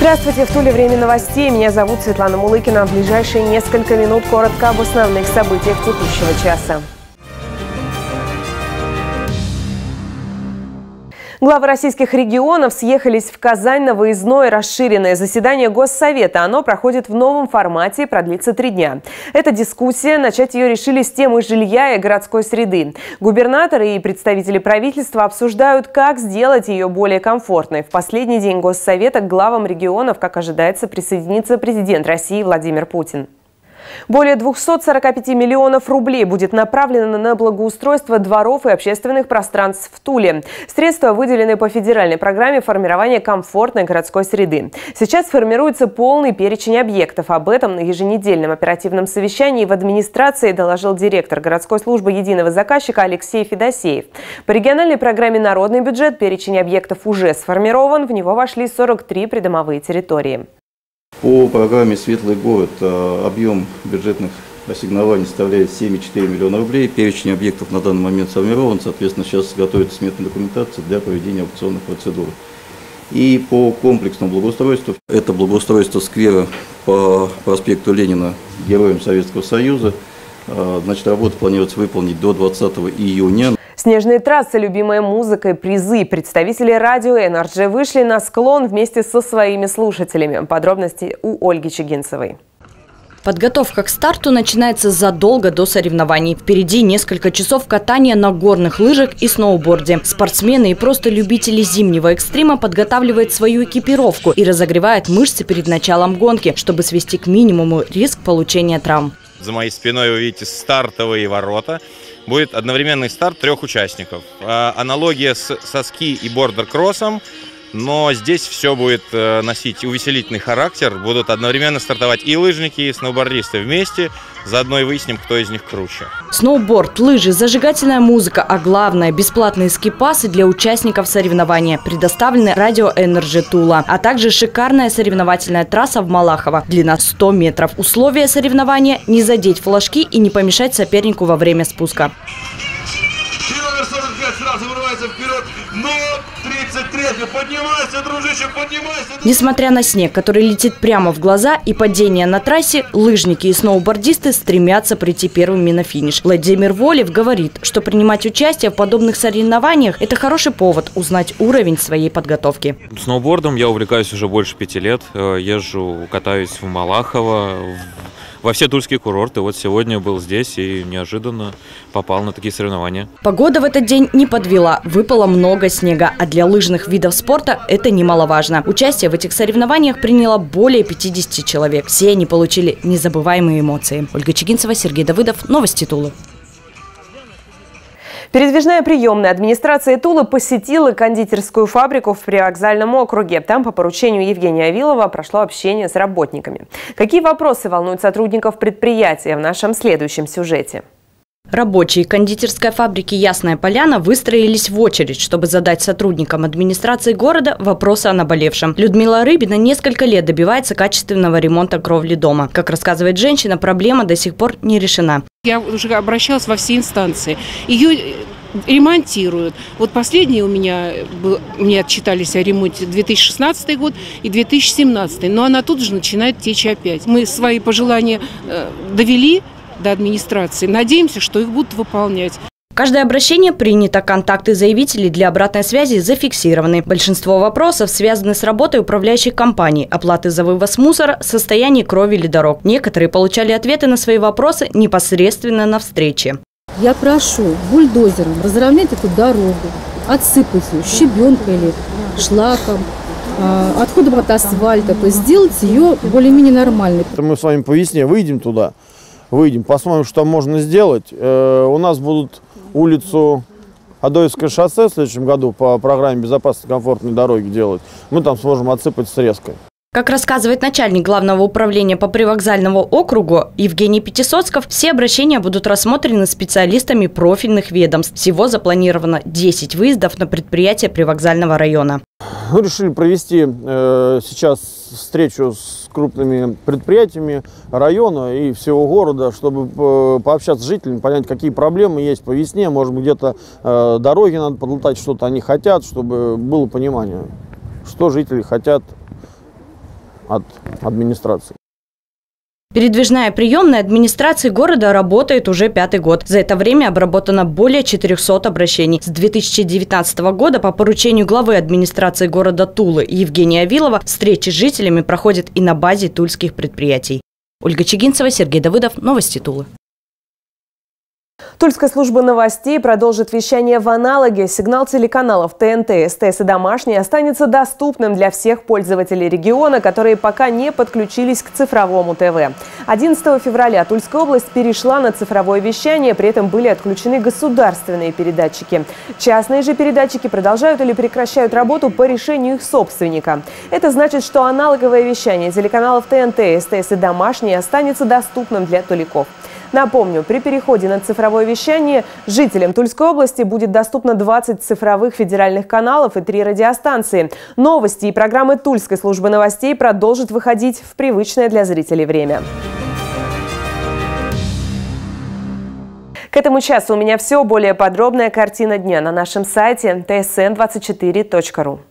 Здравствуйте, в Туле время новостей. Меня зовут Светлана Мулыкина. В ближайшие несколько минут коротко об основных событиях текущего часа. Главы российских регионов съехались в Казань на выездное расширенное заседание Госсовета. Оно проходит в новом формате и продлится три дня. Эта дискуссия, начать ее решили с темы жилья и городской среды. Губернаторы и представители правительства обсуждают, как сделать ее более комфортной. В последний день Госсовета к главам регионов, как ожидается, присоединится президент России Владимир Путин. Более 245 миллионов рублей будет направлено на благоустройство дворов и общественных пространств в Туле. Средства выделены по федеральной программе формирования комфортной городской среды. Сейчас формируется полный перечень объектов. Об этом на еженедельном оперативном совещании в администрации доложил директор городской службы единого заказчика Алексей Федосеев. По региональной программе «Народный бюджет» перечень объектов уже сформирован. В него вошли 43 придомовые территории. По программе «Светлый город» э, объем бюджетных ассигнований составляет 7,4 миллиона рублей. Перечень объектов на данный момент сформирован, соответственно, сейчас готовится сметная документация для проведения аукционных процедур. И по комплексному благоустройству, это благоустройство сквера по проспекту Ленина Героям Советского Союза, э, значит, работа планируется выполнить до 20 июня. Снежные трассы, любимая музыка и призы. Представители радио Энерджи вышли на склон вместе со своими слушателями. Подробности у Ольги Чигинцевой. Подготовка к старту начинается задолго до соревнований. Впереди несколько часов катания на горных лыжах и сноуборде. Спортсмены и просто любители зимнего экстрима подготавливают свою экипировку и разогревают мышцы перед началом гонки, чтобы свести к минимуму риск получения травм. За моей спиной вы видите стартовые ворота будет одновременный старт трех участников. А, аналогия с, со ски и бордер-кроссом но здесь все будет э, носить увеселительный характер. Будут одновременно стартовать и лыжники, и сноубордисты вместе. Заодно и выясним, кто из них круче. Сноуборд, лыжи, зажигательная музыка, а главное – бесплатные скипасы для участников соревнования. Предоставлены радио Energy Тула, а также шикарная соревновательная трасса в Малахово. Длина 100 метров. Условия соревнования – не задеть флажки и не помешать сопернику во время спуска. 33 поднимайся, дружище, поднимайся. Несмотря на снег, который летит прямо в глаза и падение на трассе, лыжники и сноубордисты стремятся прийти первыми на финиш. Владимир Волев говорит, что принимать участие в подобных соревнованиях – это хороший повод узнать уровень своей подготовки. Сноубордом я увлекаюсь уже больше пяти лет. Э, езжу, катаюсь в Малахово, во все тульские курорты. Вот сегодня был здесь и неожиданно попал на такие соревнования. Погода в этот день не подвела. Выпало много снега, а для лыжных видов спорта это немаловажно. Участие в этих соревнованиях приняло более 50 человек. Все они получили незабываемые эмоции. Ольга Чигинцева, Сергей Давыдов. Новости Тулы. Передвижная приемная администрация Тулы посетила кондитерскую фабрику в привокзальном округе. Там по поручению Евгения Авилова прошло общение с работниками. Какие вопросы волнуют сотрудников предприятия в нашем следующем сюжете? Рабочие кондитерской фабрики «Ясная поляна» выстроились в очередь, чтобы задать сотрудникам администрации города вопросы о наболевшем. Людмила Рыбина несколько лет добивается качественного ремонта кровли дома. Как рассказывает женщина, проблема до сих пор не решена. Я уже обращалась во все инстанции. Ее э, ремонтируют. Вот последние у меня мне отчитались о ремонте 2016 год и 2017, но она тут же начинает течь опять. Мы свои пожелания э, довели, до администрации. Надеемся, что их будут выполнять. Каждое обращение принято, контакты заявителей для обратной связи зафиксированы. Большинство вопросов связаны с работой управляющих компаний, оплаты за вывоз мусора, состояние крови или дорог. Некоторые получали ответы на свои вопросы непосредственно на встрече. Я прошу бульдозером разровнять эту дорогу, отсыпать ее щебенкой или шлаком, а, отходом от асфальта, то есть сделать ее более-менее нормальной. Мы с вами по весне выйдем туда, выйдем, посмотрим, что можно сделать. Э, у нас будут улицу Адоевское шоссе в следующем году по программе безопасной комфортной дороги делать. Мы там сможем отсыпать срезкой. Как рассказывает начальник главного управления по привокзальному округу Евгений Пятисоцков, все обращения будут рассмотрены специалистами профильных ведомств. Всего запланировано 10 выездов на предприятия привокзального района. Мы решили провести э, сейчас встречу с крупными предприятиями района и всего города, чтобы э, пообщаться с жителями, понять, какие проблемы есть по весне. Может быть, где-то э, дороги надо подлатать, что-то они хотят, чтобы было понимание, что жители хотят от администрации. Передвижная приемная администрации города работает уже пятый год. За это время обработано более 400 обращений. С 2019 года по поручению главы администрации города Тулы Евгения Авилова встречи с жителями проходят и на базе тульских предприятий. Ольга Чигинцева, Сергей Давыдов. Новости Тулы. Тульская служба новостей продолжит вещание в аналоге. Сигнал телеканалов ТНТ, СТС и Домашний останется доступным для всех пользователей региона, которые пока не подключились к цифровому ТВ. 11 февраля Тульская область перешла на цифровое вещание, при этом были отключены государственные передатчики. Частные же передатчики продолжают или прекращают работу по решению их собственника. Это значит, что аналоговое вещание телеканалов ТНТ, СТС и Домашний останется доступным для туликов. Напомню, при переходе на цифровое вещание жителям Тульской области будет доступно 20 цифровых федеральных каналов и 3 радиостанции. Новости и программы Тульской службы новостей продолжат выходить в привычное для зрителей время. К этому часу у меня все. Более подробная картина дня на нашем сайте tsn24.ru.